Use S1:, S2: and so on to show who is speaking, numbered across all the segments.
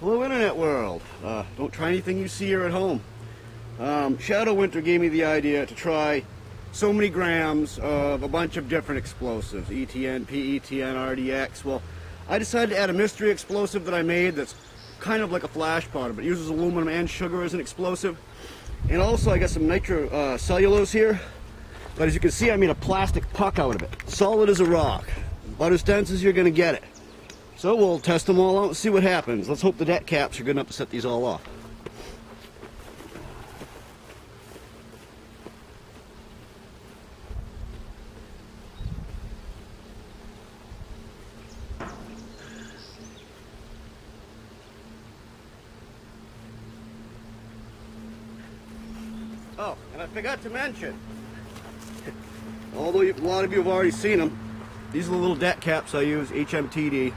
S1: Hello, Internet world. Uh, don't try anything you see here at home. Um, Shadow Winter gave me the idea to try so many grams of a bunch of different explosives ETN, PETN, RDX. Well, I decided to add a mystery explosive that I made that's kind of like a flash powder, but uses aluminum and sugar as an explosive. And also, I got some nitro uh, cellulose here. But as you can see, I made a plastic puck out of it. Solid as a rock. About as dense as you're going to get it. So we'll test them all out and see what happens. Let's hope the deck caps are good enough to set these all off. Oh, and I forgot to mention, although a lot of you have already seen them, these are the little deck caps I use, HMTD,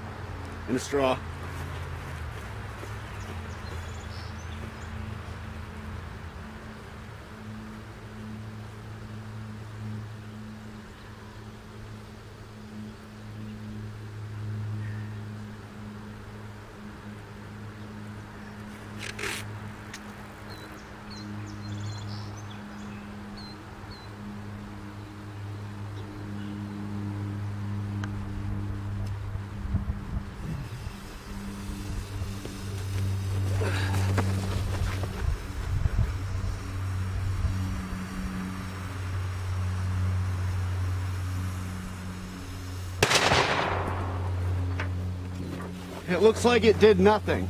S1: in a straw. It looks like it did nothing.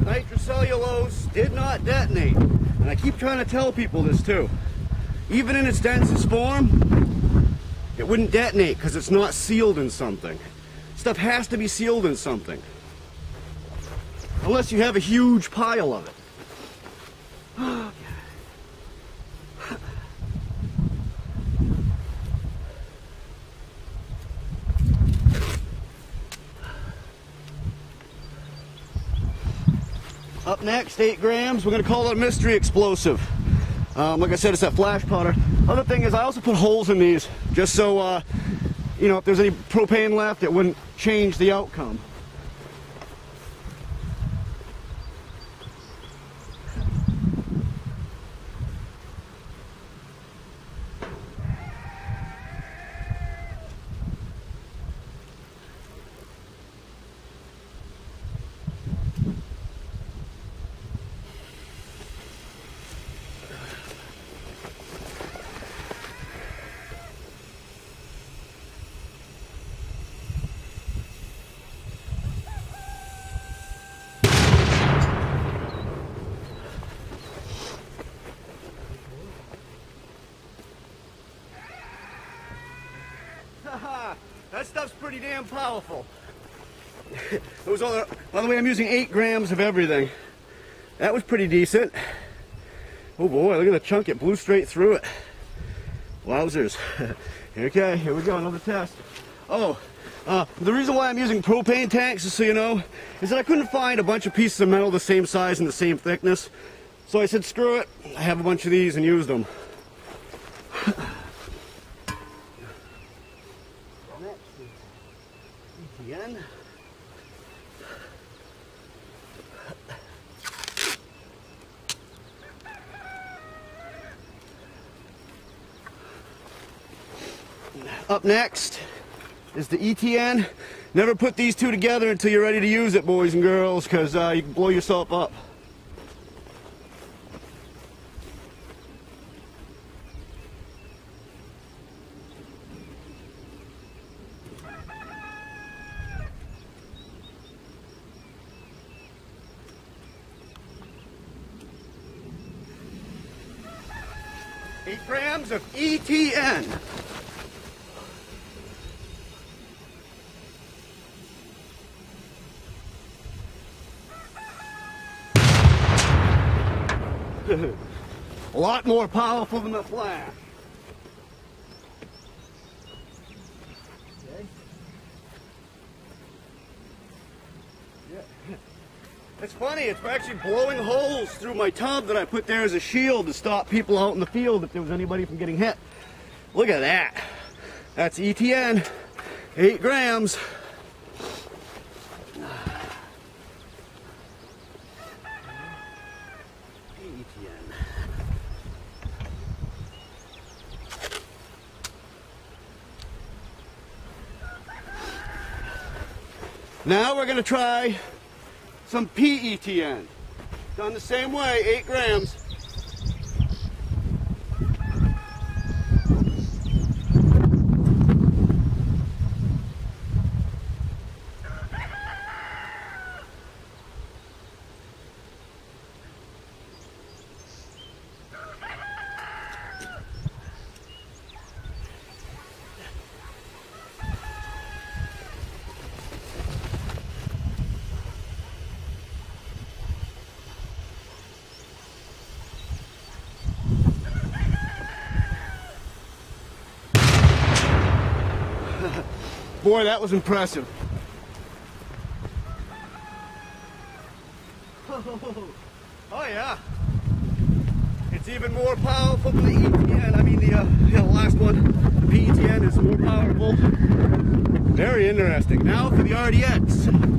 S1: Nitrocellulose did not detonate. And I keep trying to tell people this too. Even in its densest form, it wouldn't detonate because it's not sealed in something. Stuff has to be sealed in something. Unless you have a huge pile of it. Up next, eight grams. We're gonna call it a mystery explosive. Um, like I said, it's that flash powder. Other thing is, I also put holes in these just so, uh, you know, if there's any propane left, it wouldn't change the outcome. that stuff's pretty damn powerful. by the way, I'm using eight grams of everything. That was pretty decent. Oh boy, look at the chunk. It blew straight through it. Wowzers. okay, here we go, another test. Oh, uh, the reason why I'm using propane tanks, just so you know, is that I couldn't find a bunch of pieces of metal the same size and the same thickness. So I said, screw it, I have a bunch of these and used them. Up next is the ETN. Never put these two together until you're ready to use it, boys and girls, because uh, you can blow yourself up. Grams of ETN. A lot more powerful than the flash. It's funny, it's actually blowing holes through my tub that I put there as a shield to stop people out in the field if there was anybody from getting hit. Look at that. That's ETN, eight grams. Now we're going to try some PETN. Done the same way, 8 grams. Boy, that was impressive. Oh, yeah. It's even more powerful than the ETN. I mean, the, uh, the last one, the PETN is more powerful. Very interesting. Now for the RDX.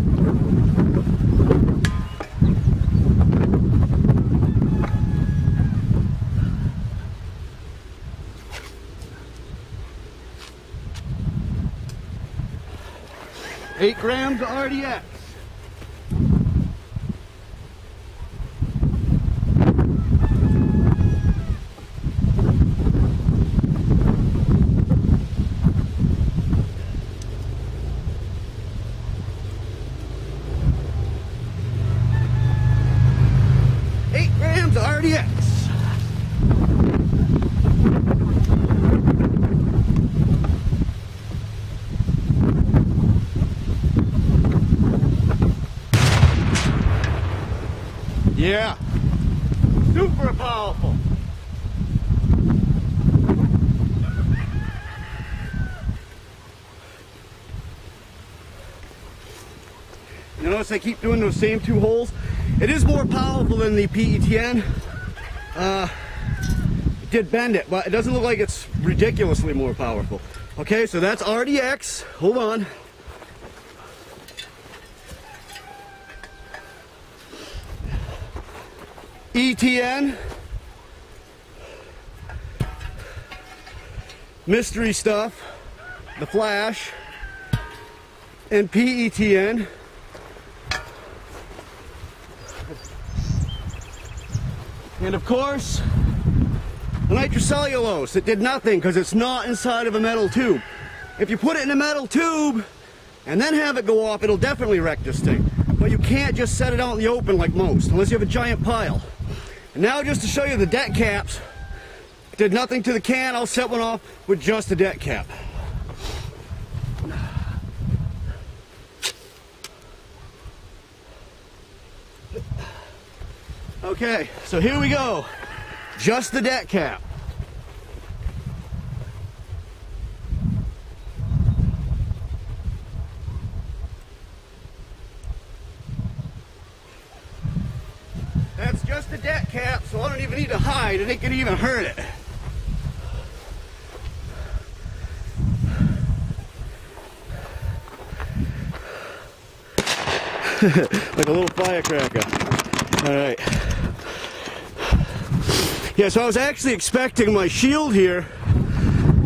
S1: Eight grams of RDX. Eight grams of RDX. Yeah. Super powerful. You notice I keep doing those same two holes? It is more powerful than the PETN. Uh, it did bend it, but it doesn't look like it's ridiculously more powerful. Okay, so that's RDX. Hold on. ETN. Mystery stuff. The Flash. And PETN. And of course, the nitrocellulose. It did nothing because it's not inside of a metal tube. If you put it in a metal tube and then have it go off, it'll definitely wreck this thing. But you can't just set it out in the open like most, unless you have a giant pile. Now just to show you the deck caps, did nothing to the can, I'll set one off with just the deck cap. Okay, so here we go. Just the deck cap. Just the deck cap, so I don't even need to hide. And it gonna even hurt it. like a little firecracker. All right. Yeah, so I was actually expecting my shield here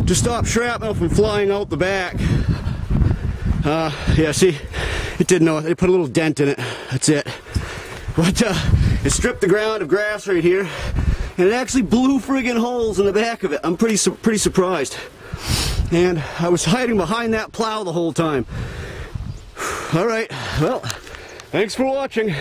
S1: to stop shrapnel from flying out the back. Uh, yeah, see, it didn't know. They put a little dent in it. That's it. But uh, it stripped the ground of grass right here, and it actually blew friggin' holes in the back of it. I'm pretty su pretty surprised. And I was hiding behind that plow the whole time. All right, well, thanks for watching.